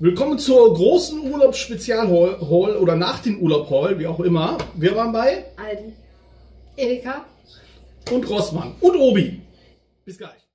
Willkommen zur großen Urlaubsspezial-Hall Hall oder nach den Urlaub-Hall, wie auch immer. Wir waren bei Aldi. Erika? und Rossmann und Obi. Bis gleich.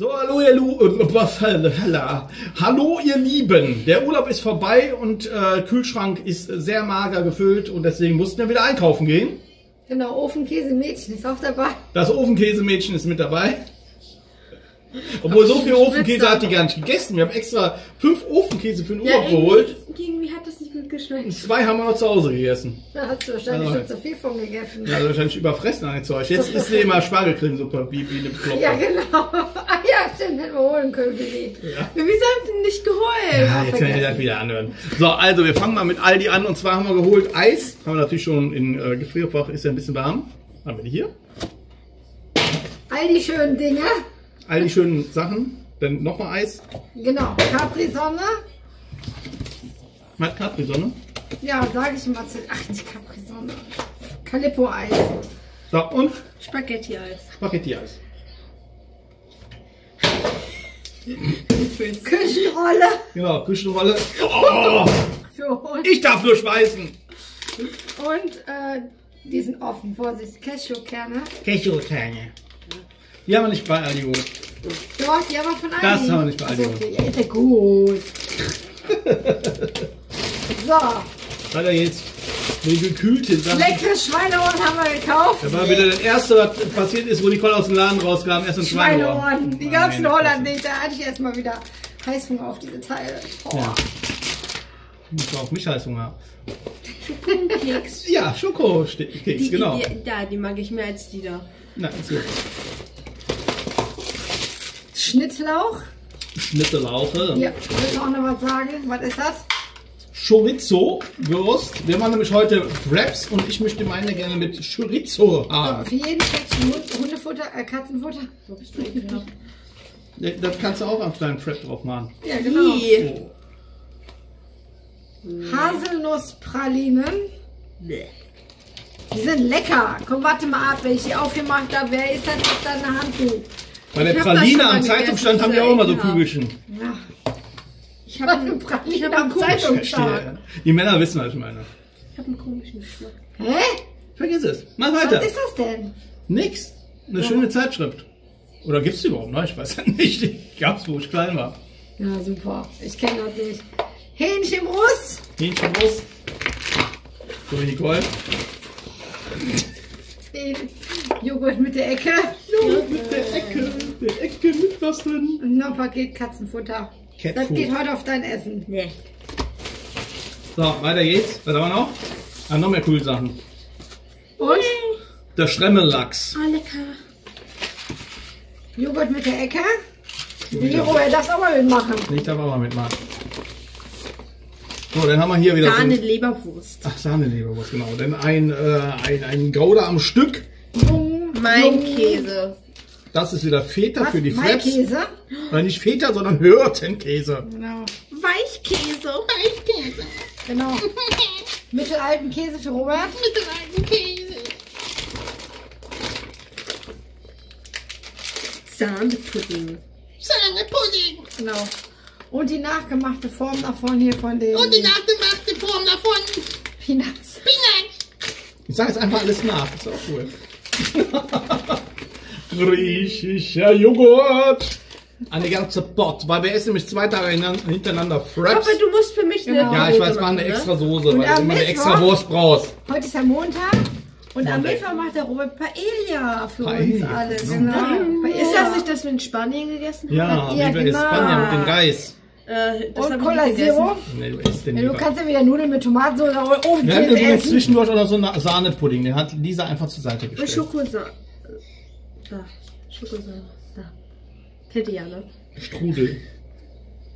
So, hallo ihr Lu äh, halla. Hallo ihr Lieben. Der Urlaub ist vorbei und äh, Kühlschrank ist sehr mager gefüllt und deswegen mussten wir wieder einkaufen gehen. Genau, Ofenkäse Mädchen ist auch dabei. Das Ofenkäsemädchen ist mit dabei. Obwohl so viel Ofenkäse hat die gar nicht gegessen. Wir haben extra fünf Ofenkäse für den Urlaub geholt. irgendwie, hat das gut geschmeckt. Zwei haben wir noch zu Hause gegessen. Da hast du wahrscheinlich Also- schon zu viel von gegessen. Ja, also wahrscheinlich überfressen den Zeug. Jetzt ist sie immer Spargelcremesuppe, wie, wie eine Bekloppte. Ja, genau. Ah ja, stimmt, hätten wir holen können für die. Wieso habt ihr nicht geheult? Ja, jetzt könnt ihr das wieder anhören. So, also wir fangen mal mit Aldi an und zwar haben wir geholt Eis. Haben wir natürlich schon in äh, Gefrierfach, ist ja ein bisschen warm. Haben wir die hier? All die schönen Dinge. All die schönen Sachen. Dann nochmal Eis. Genau, Capri-Sonne. Mal Capri-Sonne. Ja, sage ich mal zu. Ach, die Capri-Sonne. Calippo-Eis. So, und Spaghetti-Eis. Spaghetti-Eis. Küchenrolle Genau, Küchenrolle. Oh, ich darf nur schweißen. Und äh, die sind offen. Vorsicht, Cashewkerne. Cashewkerne. Die haben wir nicht bei Aldi geholt. Doch, die aber von Aldi. Das haben wir nicht bei Aldi Also, okay, ja, ist ja gut. so, Weiter geht's. Die gekühlte Sachen. leckere Schweineohren haben wir gekauft. Das war wieder das erste, was passiert ist, wo Nicole aus dem Laden rauskam. Erst ein Schweineohr. Schweineohren. Die in Holland nicht. Da hatte ich erstmal wieder Heißhunger auf diese Teile. Oh. Ja. Ich war auf mich Heißhunger. Keks. Ja, Schokokeks, Die, genau. die, die, da, die mag ich mehr als die da. Na, ist gut. Schnittlauch. Schnittlauche. Ja, willst du auch noch was sagen? Was ist das? Chorizo, Wurst. Wir machen nämlich heute Wraps und ich möchte meine gerne mit Chorizo haben. Für jeden Päckchen Hund- Hundefutter, äh, Katzenfutter. Ekelhaft? Das kannst du auch auf deinen Wrap drauf machen. Ja, genau. Oh. Haselnusspralinen. Die sind lecker. Komm, warte mal ab, wenn ich die aufgemacht habe. Wer ist das auf deiner Hand? Bei der Praline am Zeitungsstand haben wir auch immer so ist ja Kügelchen. Ja. Ich Was habe einen, Pralinen ich hab einen komischen? Verstehe. Die Männer wissen, was ich meine. ich hab einen komischen Geschmack. Hä? Vergiss es. Mach Was weiter. ist das denn? Nix. Eine schöne Zeitschrift. Oder gibt's die überhaupt noch? Ich weiß ja nicht. Die gab's, wo ich klein war. Ja, super. Ich kenne das nicht. Hähnchenbrust. Hähnchenbrust. So, Nicole. Den Joghurt mit der Ecke. Mit der Ecke, der Ecke mit was drin. Und noch ein Paket Katzenfutter. Cat das Food. geht heute auf dein Essen. Nee. So, weiter geht's. Was haben wir noch? Ah, noch mehr coole Sachen. Und Der Schremmellachs. Ah, lecker. Joghurt mit der Ecke. Lero, er darf auch mal mitmachen. Ich darf auch mal mitmachen. So, dann haben wir hier wieder Sahne so... Leberwurst. Ach, Sahneleberwurst, genau. Dann ein, äh, ein, ein Gouda am Stück. Mein. Käse. Das ist wieder Feta für die Flaps. Maikäse. Oder nicht Feta, sondern Hürtenkäse. Genau. Weichkäse. Weichkäse. genau. Mittelalten Käse für Robert. Mittelalten Käse. Sahnepudding. Sahnepudding. Genau. Und die nachgemachte Form davon hier von den Und die nachgemachte Form davon. Peanuts. Peanut. Ich sage jetzt einfach alles nach. Ist auch cool. Griechischer Joghurt. Eine ganze Pot, weil wir essen nämlich zwei Tage hintereinander Fraps. Aber du musst für mich Genau. eine Ja, ich Soße weiß, machen eine machen, extra ne? Soße, Und weil du immer eine extra Wurst brauchst. Heute ist ja Montag. Und am. Mittwoch macht der Robert Paella für uns alles. genau. Genau. Ist das nicht das, wir in Spanien gegessen haben? Ja, Ja, wie wir genau. Spanier mit dem Geist. Äh, das Und Cola. Zero. Nee, du isst den Ja, du lieber. kannst ja wieder Nudeln mit Tomatensauce oder Wir haben Ofenkäse essen. zwischendurch auch noch so einen Sahnepudding. Den hat Lisa einfach zur Seite Und gestellt. Schokosahne. Da. Schokosahne. Da. Kennt ihr ja, ne? Strudel.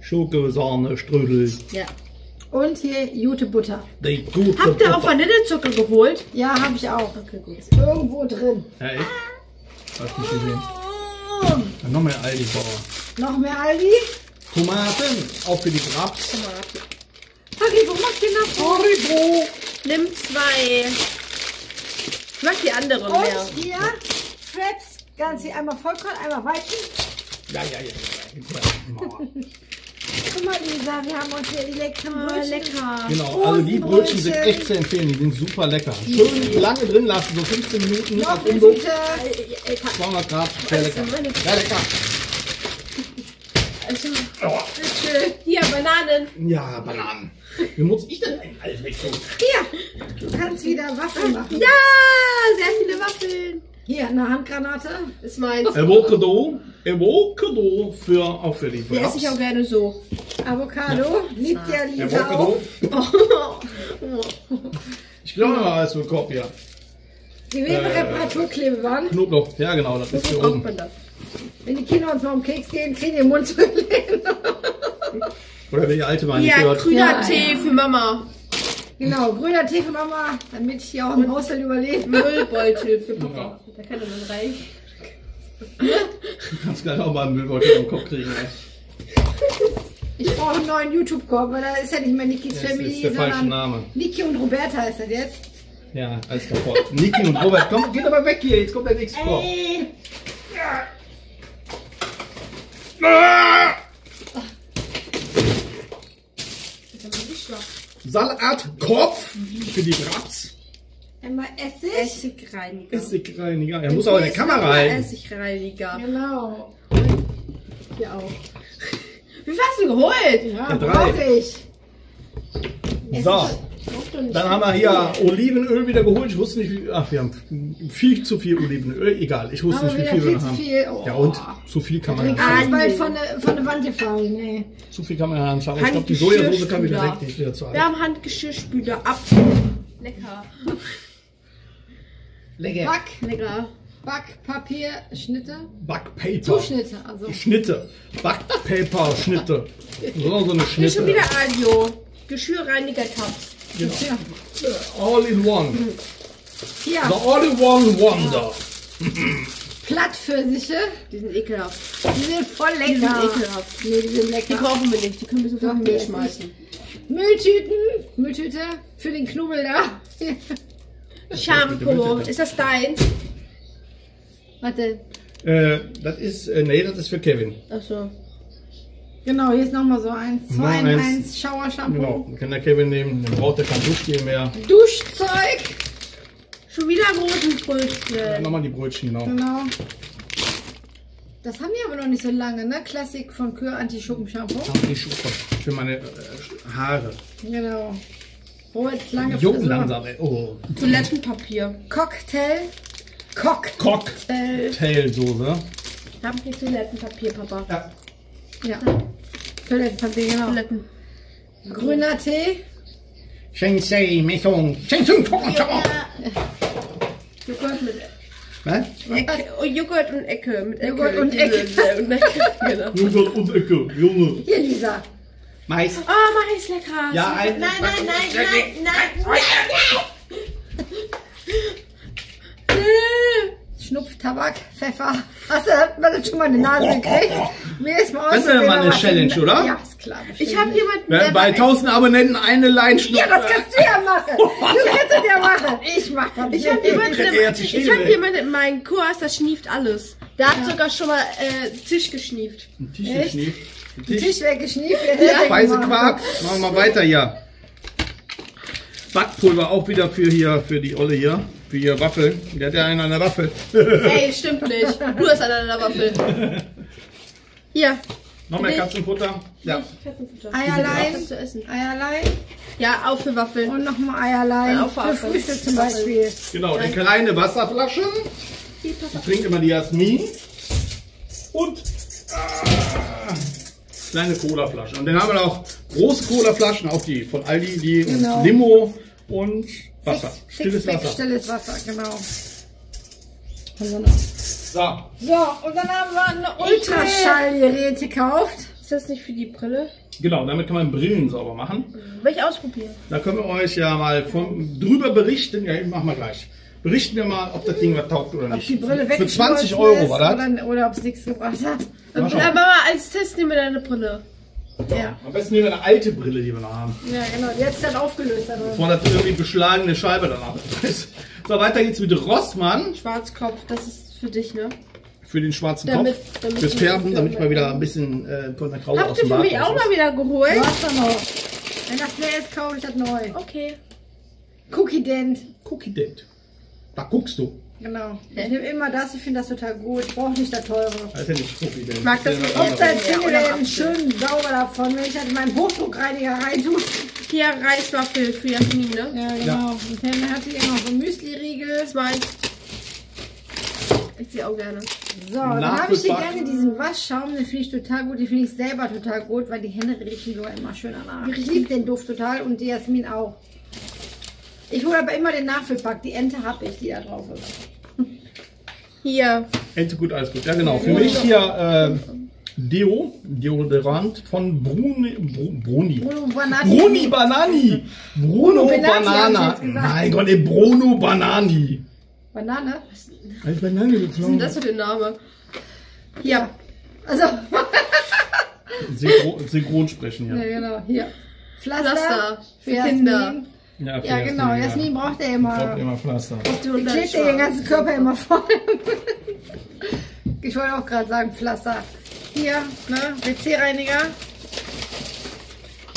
Schokosahne, Strudel. Ja. Und hier Jute Butter. Die gute Habt ihr auch. Vanillezucker geholt? Ja, habe ich auch. Okay, gut. Ist irgendwo drin. Ja, echt? Hast nicht gesehen. Dann noch mehr Aldi Bauer. Noch mehr Aldi. Tomaten, auch für die Raps. Haribo, mach den nach. Haribo. Nimm zwei. Ich mag die anderen mehr. Und hier, Fraps, ganz hier einmal Vollkorn, einmal Weizen. Ja, ja, ja. ja. ja. Guck mal, Lisa, wir haben uns hier die leckeren Ah, Brötchen. lecker. Genau, also die Brötchen sind echt zu empfehlen, die sind super lecker. Schön lange drin lassen, so 15 Minuten Noch auf. Tüte. 200 Grad, sehr lecker. Sehr lecker. Also, Oh, bitte. Hier, Bananen. ja, Bananen. Wie muss ich denn eigentlich? Hier, du kannst wieder Waffeln machen. Ja, sehr viele Waffeln. Hier, eine Handgranate. Ist meins. Avocado, Avocado für, auch für die Die esse ich auch gerne so. Avocado. Liebt ja Lisa auch. Avocado. Ich glaube mal alles für Kopf, ja. Die wäre Äh, Reparaturklebeband. Knoblauch, ja genau, das ist So hier oben. das. Wenn die Kinder uns mal um Keks gehen, kriegen die den Mund zu lehnen. Oder wie die alte mal nicht Ja, hört. grüner Ja, Tee für Mama. Genau, grüner Tee für Mama, damit ich hier auch im Haushalt überlebe. Müllbeutel für Papa. Da kann er dann rein. Du kannst gleich auch mal einen Müllbeutel im Kopf kriegen. ey. Ich brauche einen neuen YouTube-Korb, weil da ist ja nicht mehr Nikis Das Family, ist der falsche sondern Name. Niki und Roberta ist das jetzt. Ja, alles kaputt. Niki und Robert, komm, geht aber weg hier, jetzt kommt der nächste Korb. Ah! Salatkopf für die Raps. Einmal Essig. Essigreiniger. Essigreiniger. Er muss auch in der Kamera rein. Essigreiniger. Genau. Hier auch. Wie viel hast du geholt? Ja, Ja, drei. brauche ich. So, dann haben wir hier Olivenöl wieder geholt. Ich wusste nicht, wie. Ach, wir haben viel zu viel Olivenöl. Egal, ich wusste Aber nicht, wie viel wir viel zu haben. viel. Oh. Ja, und zu viel kann man ja nicht. ich bald von der, von der Wand gefallen, ey. Zu viel kann man ja nicht haben. Ich glaube, die Sojasauce kann wieder weg. Ist wieder zu alt. Wir haben Handgeschirrspüler ab. Lecker. Lecker. Back, Lecker. Backpapier, Schnitte. Backpaper. Zuschnitte, also. Schnitte. Backpaper, Schnitte. So, so eine Hier ist schon Schnitte. wieder Adio. Tabs. Ja. All in one. Hier, The all in one wonder. Plattpfirsiche. Die sind ekelhaft. Die sind voll Die sind lecker. ekelhaft. Nee, die sind Die lecker. brauchen wir nicht. Die können wir in die Müll schmeißen. Mülltüten. Mülltüte für den Knubbel da. Shampoo. Ist das dein? Warte. Äh, das ist, äh, nee, das ist für Kevin. Achso. Genau, hier ist nochmal so eins. Noch 2 in eins. 1 Schauershampoo. Genau, dann kann der Kevin nehmen. Dann braucht er kein Duschgel mehr. Duschzeug. Schon wieder Rosenbrötchen. nochmal die Brötchen, genau. Genau. Das haben die aber noch nicht so lange, ne? Klassik von Kür Anti-Schuppen-Shampoo. Schuhe für meine äh, Haare. Genau. Roberts lange Jucken Frisur. langsam, ey. Oh. Toilettenpapier. Cocktail. Cocktail. Cocktailsoße. Ich hab hier Toilettenpapier, Papa. Ja. Ja. Toilettenpapier, genau. Toiletten. Grüner Tee. Shensei, Chong, Chong. Joghurt mit Was? Ecke. Oh, Joghurt und Ecke. Mit Ecke. Joghurt und Ecke. und Ecke. Genau. Joghurt und Ecke, Junge. Hier, Lisa. Mais. Oh, mach ich's lecker. Ja, ein- Nein, nein, nein, nein, nein, nein, nein. Schnupf, Tabak, Pfeffer. Hast du das schon mal in die Nase gekriegt? Mir ist mal Das ist ja ausprobieren, mal eine Challenge, oder? Ja, ist klar. Ich habe jemanden, Wer bei 1000 Abonnenten eine Line Ja, das kannst du ja machen. Du kannst es ja machen. Ich mach das Ich habe jemanden, Ich hab jemanden in meinem Kurs, der schnieft alles. Der hat sogar schon mal äh, Tisch geschnieft. Ein Tisch Echt? geschnieft. Ein Tisch. Tisch weggeschnieft. Ja. Speisequark. Machen wir weiter hier. Backpulver auch wieder für hier, für die Olle hier. Für ihr Waffel. Der hat ja einen an der Waffel. Ey, stimmt nicht. Du hast einer in der Waffel. Hier. Noch mehr Katzenfutter. Ja. Eierlein. Was zu essen. Eierlein. Ja, auch für Waffeln. Und nochmal Eierlein. Ja, auch Für Waffeln. Frühstück zum Beispiel. Genau, eine kleine Wasserflasche. Die trinkt immer die Jasmin. Und ah, kleine Colaflaschen. Und dann haben wir noch große Colaflaschen, auch die von Aldi, die Genau. und Limo und Wasser. Six- Stilles Sixpack Wasser. Stilles Wasser, genau. So. So, und dann haben wir ein Ultraschallgerät gekauft. Ist das nicht für die Brille? Genau, damit kann man Brillen sauber machen. Will ich ausprobieren. Da können wir euch ja mal von, drüber berichten. Ja, machen wir gleich. berichten wir mal, ob das Ding was taugt oder Ob nicht. die Brille Für weggeschmolzen 20 Euro war das. Oder, oder ob es nichts gebracht hat. Mama, als Test nehmen wir deine Brille. Ja. Am besten nehmen wir eine alte Brille, die wir noch haben. Ja, genau. Die hat sich dann aufgelöst. Also. Bevor das irgendwie beschlagene Scheibe danach ist. So, weiter geht's mit Rossmann Schwarzkopf, das ist für dich, ne? für den schwarzen Damit- Kopf. damit Fürs Färben, damit mal wieder ein bisschen äh, von der aus Habt ihr für mich auch mal wieder geholt? Hast doch noch. Wenn das leer ist, kaufe ich das neu. Okay. Cookie Dent. Cookie Dent. Da guckst du. Genau. Ich nehme immer das, ich finde das total gut. Ich brauche nicht das teure. Das ist ja nicht Cookie Dent. mag das ja was Ob anderes. das Ja, denn schön sauber davon, wenn ich das in meinen Hochdruckreiniger reintue. Hier Reiswaffel für Jasmin, ne? Ja, genau. Und dann hatte ich noch so Müsli-Riegel. Das war ich. Ich sehe auch gerne. So, dann habe ich hier gerne diesen Waschschaum, den finde ich total gut. Den finde ich selber total gut, weil die Hände riechen so immer schön danach. Ich liebe den Duft total und die Jasmin auch. Ich hole aber immer den Nachfüllpack. Die Ente habe ich, die da drauf ist. Hier. Ente gut, alles gut. Ja, genau. Für mich hier äh, Deo, Deodorant von Bruni. Bru, Bruni. Bruno Banani. Bruni Banani. Bruno ich Banana. Mein Gott, ey, Bruno Banani. Banane? Was ist denn das für den Name? Ja. Also, Synchro Synchron sprechen ja, hier. genau, hier. Pflaster, Pflaster für für Jasmin. Kinder. Ja, Ja, genau. ja. Jasmin braucht ja Ich immer. glaub immer Pflaster. Die Die klebt ja den ganzen Körper immer voll. ich wollte auch gerade sagen, Pflaster. Hier, ne, WC-Reiniger.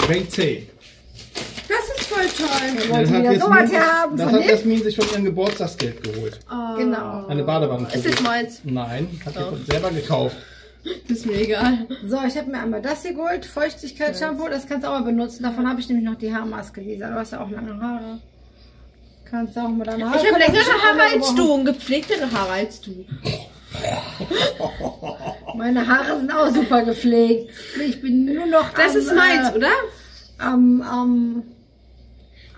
Ray C. Das ist voll toll. Wollte wieder sowas hier haben das hat. Jasmin sich von ihrem Geburtstagsgeld geholt. Oh. Genau. Eine Badewanne. Ist das meins? Nein, hat sie selber gekauft. Ist mir egal. So, ich habe mir einmal das hier geholt, Feuchtigkeitsshampoo, das kannst du auch mal benutzen. Davon habe ich nämlich noch die Haarmaske, Lisa. Du hast ja auch lange Haare. Kannst du auch mal deine Haare. Ich habe längere Haare als mal du und gepflegtere Haare als du. Meine Haare sind auch super gepflegt. Ich bin nur noch Das am, ist meins, äh, oder? Am, am,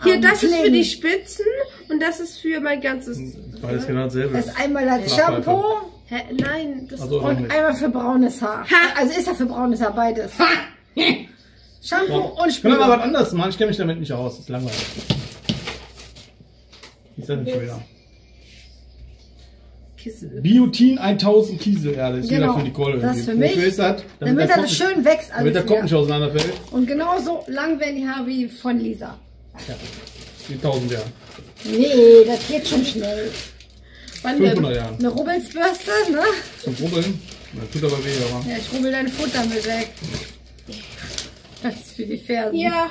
Hier, am das ist für die Spitzen und das ist für mein ganzes. Beides genau dasselbe. Das ist einmal das. Shampoo Hä? Nein, das Also, und nicht. einmal für braunes Haar. Ha! Also ist ja für braunes Haar beides. Shampoo und Können wir mal was anderes machen? Ich kenne mich damit nicht aus. Das ist langweilig. Ich sag nicht wieder. Kissen. Biotin 1000 Kieselerde ist Genau, wieder für Nicole. das ist für Wofür mich, ist das? Damit der das schön wächst Damit der Kopf nicht auseinanderfällt. Und genauso lang werden die Haare wie von Lisa. Ja. Die 1000 Jahre. Nee, das geht schon schnell. Wann 500 denn? Jahre. Eine Rubbelsbürste, ne? Zum Rubbeln. Das tut aber weh, aber. Ja, ich rubbel dein Futter mit weg. Das ist für die Fersen. Ja.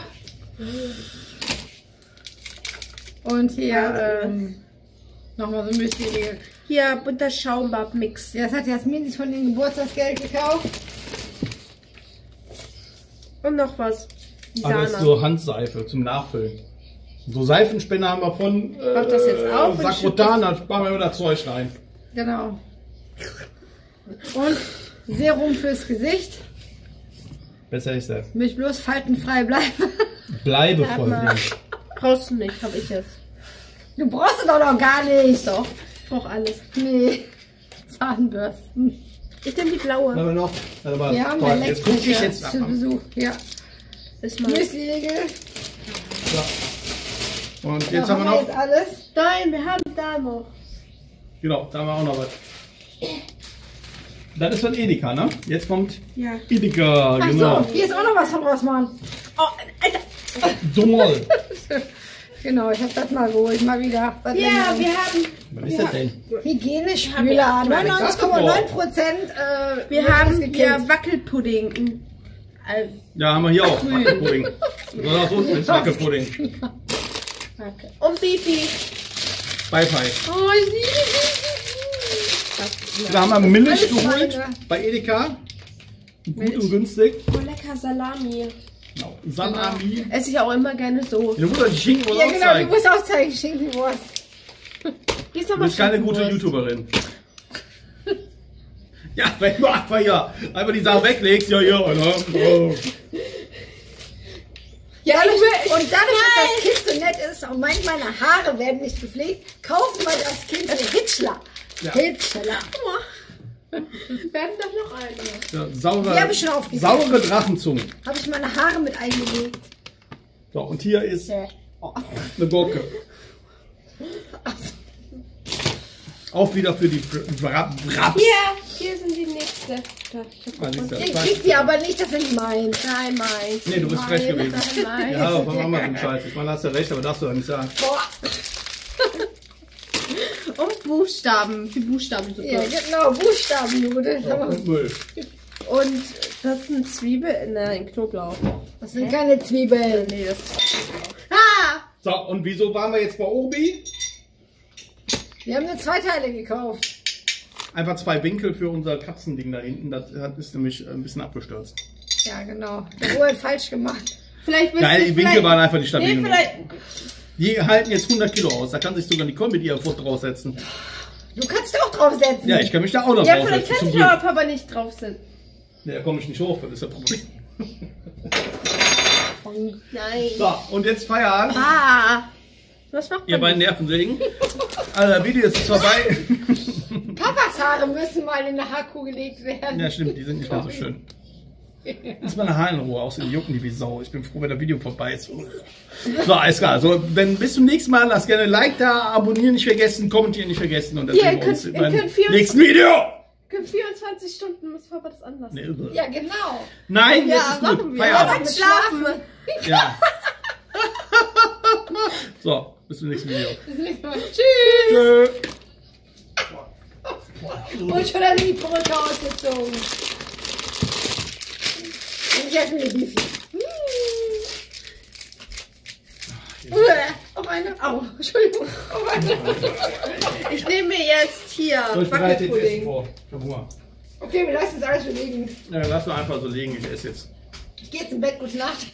Und hier, Ja. ähm, nochmal so ein Müsli-Riegel. Hier, bunter Schaumbad-Mix. Ja, das hat Jasmin sich von dem Geburtstagsgeld gekauft. Und noch was. Die Aber das ist so Handseife zum Nachfüllen. So Seifenspender haben wir von äh, Mach das jetzt auf und Sakrotan, da sparen wir immer das Zeug rein. Genau. Und Serum fürs Gesicht. Besser ist das. Mich bloß faltenfrei bleiben. Bleibe voll. mal. Brauchst du nicht, habe ich jetzt. Du brauchst es doch noch gar nicht. Doch. Ich brauche alles. Nee. Zahnbürsten. Ich nehme die blaue. Haben wir noch? Aber Ja, toll, mein jetzt guck ich jetzt zu. Besuch. Ja. Ist mein. Müsli-Riegel. So. Und Da jetzt haben wir jetzt noch. alles. Nein, wir haben da noch. Genau, da haben wir auch noch was. Das ist von Edeka, ne? Jetzt kommt Ja. Edeka, Ach genau. so, hier ist auch noch was von Rossmann. Oh, Alter. Dummel. Genau, ich habe das mal geholt, mal wieder. Was Ja, wir haben, Was ist das denn? Haben wir- 99,9 Prozent. Äh, wir haben hier. Wackelpudding. Ja, haben wir hier auch. Wackelpudding. So, das unten ist Wackelpudding. Okay. Und Bifi. Bye, bye. Oh, ich liebe Bifi. Da haben wir Milch geholt bei Edeka. Gut Milch. und günstig. Oh, lecker Salami. Genau. Salami. Esse ich auch immer gerne so. Ja, gut, die Schinken wollen Ja, auch genau, du zeigen. musst auch zeigen, Schinkenwurst. Gehst noch Du bist keine gute Schinkenwurst. YouTuberin. Ja, wenn du einfach ja einfach die Sachen weglegst, ja, ja? Oh. Ja, ich will. Und dadurch, dass das Kind so nett ist und meint, meine Haare werden nicht gepflegt, kaufen wir das Kind für Hitchler. Ja. Hitchler. Wir hatten doch noch eine. Ja, saure, Die hab ich schon aufgegessen. saure Drachenzunge. Habe ich meine Haare mit eingelegt. So, und hier ist eine Gurke. Auch wieder für die Wraps. Hier, hier sind die nächste. Ah, siehst du, Ich krieg die aber nicht, das sind meins. Nein, meins. Nee, du bist frech gewesen. Nein. Ja, aber machen wir den Scheiß. Ich meine, hast du recht, aber darfst du ja nicht sagen. Boah. Und Buchstaben. Für Buchstabensuppe. Ja, genau, Buchstabennudeln. Und Müll. Und das sind Zwiebeln. Nein, Knoblauch. Das sind keine Zwiebeln. Nee, das Ah! So, und wieso waren wir jetzt bei Obi? Wir haben nur zwei Teile gekauft. Einfach zwei Winkel für unser Katzending da hinten. Das hat- ist nämlich ein bisschen abgestürzt. Ja, genau. Der Ruhe hat falsch gemacht. Vielleicht ich die Winkel vielleicht- waren einfach nicht stabil. Nee, vielleicht. Die halten jetzt 100 Kilo aus. Da kann sich sogar mit ihrer Foot draufsetzen. Du kannst auch draufsetzen. Ja, ich kann mich da auch noch Ja, vielleicht draufsetzen. kann Zum ich Glück. aber Papa nicht drauf sitzen. Nee, da komme ich nicht hoch. Das ist das Problem. Nein. So, und jetzt Feierabend. Ah. Was macht Ihr man? beiden Nervensägen. Also, das Video ist jetzt vorbei. Papas Haare müssen mal in eine Haarkuh gelegt werden. Ja, stimmt, die sind nicht mehr so schön. Lass meine Haare in Ruhe, außerdem jucken die wie Sau. Ich bin froh, wenn das Video vorbei ist. So, alles klar. So, dann bis zum nächsten Mal. Lasst gerne ein Like da, abonnieren nicht vergessen, kommentieren nicht vergessen. Und dann Ja, sehen ihr wir uns könnt- beim ihr könnt 24 nächsten Video. Für 24 Stunden muss Papa das anlassen. Nee. Ja, genau. Nein, jetzt Ja, ist machen gut. wir. Feierabend. Aber schlafen. Ja. so, bis zum nächsten Video. Bis nächstes Mal. Tschüss. Tschö. Und schon hat die Perücke ausgezogen. Und jetzt mit die Auf eine. Au, Entschuldigung. Auf eine. Ich nehme mir jetzt hier Wackelpudding. Okay, wir lassen es alles so liegen. Ja, lass mal einfach so liegen. Ich esse jetzt. Ich gehe jetzt im Bett. Gute Nacht.